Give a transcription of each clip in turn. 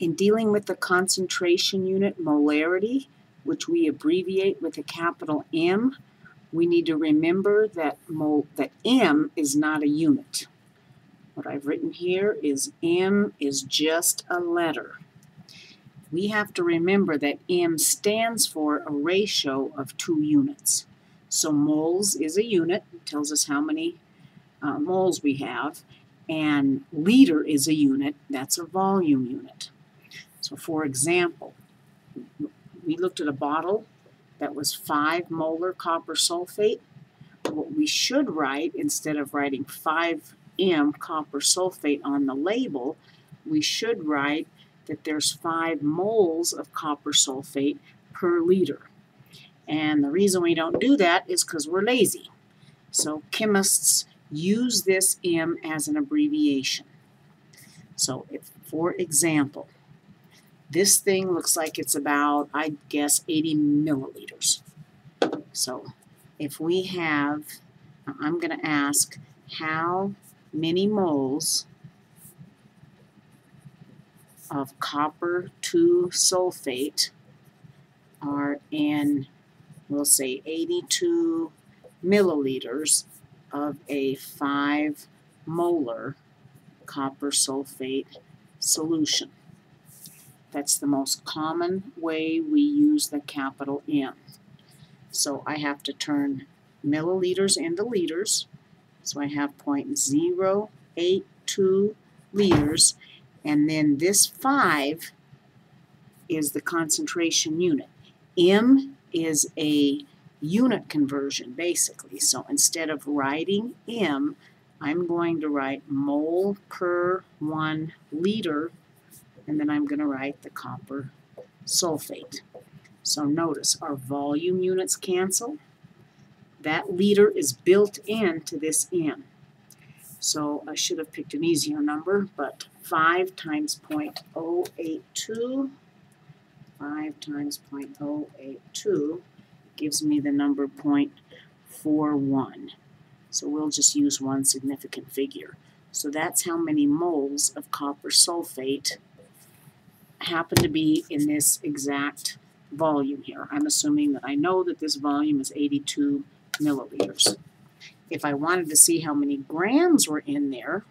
In dealing with the concentration unit molarity, which we abbreviate with a capital M, we need to remember that, mol that M is not a unit. What I've written here is M is just a letter. We have to remember that M stands for a ratio of two units. So moles is a unit, it tells us how many uh, moles we have, and liter is a unit, that's a volume unit. So for example, we looked at a bottle that was 5 molar copper sulfate. What we should write, instead of writing 5M copper sulfate on the label, we should write that there's 5 moles of copper sulfate per liter. And the reason we don't do that is because we're lazy. So chemists use this M as an abbreviation. So if, for example, this thing looks like it's about, I guess, 80 milliliters. So if we have, I'm going to ask how many moles of copper 2 sulfate are in, we'll say, 82 milliliters of a 5 molar copper sulfate solution. That's the most common way we use the capital M. So I have to turn milliliters into liters. So I have 0.082 liters. And then this 5 is the concentration unit. M is a unit conversion, basically. So instead of writing M, I'm going to write mole per 1 liter and then I'm going to write the copper sulfate. So notice our volume units cancel. That liter is built into this M. So I should have picked an easier number, but 5 times 0.082, 5 times 0.082 gives me the number 0.41. So we'll just use one significant figure. So that's how many moles of copper sulfate happen to be in this exact volume here. I'm assuming that I know that this volume is 82 milliliters. If I wanted to see how many grams were in there,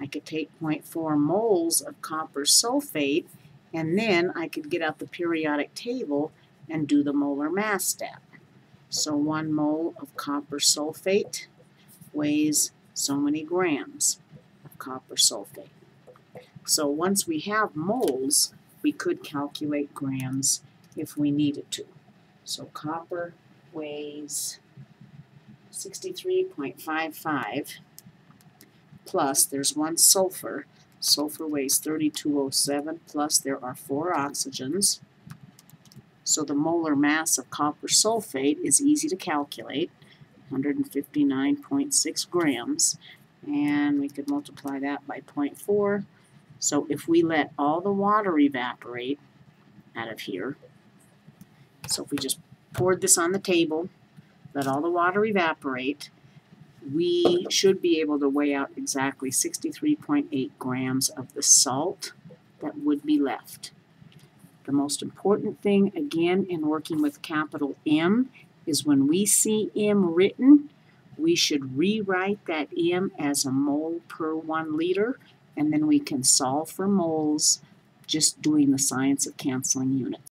I could take 0.4 moles of copper sulfate and then I could get out the periodic table and do the molar mass step. So one mole of copper sulfate weighs so many grams of copper sulfate. So once we have moles, we could calculate grams if we needed to. So copper weighs 63.55 plus there's one sulfur. Sulfur weighs 3207 plus there are four oxygens. So the molar mass of copper sulfate is easy to calculate, 159.6 grams. And we could multiply that by 0.4 so if we let all the water evaporate out of here, so if we just poured this on the table, let all the water evaporate, we should be able to weigh out exactly 63.8 grams of the salt that would be left. The most important thing, again, in working with capital M is when we see M written, we should rewrite that M as a mole per one liter and then we can solve for moles just doing the science of canceling units.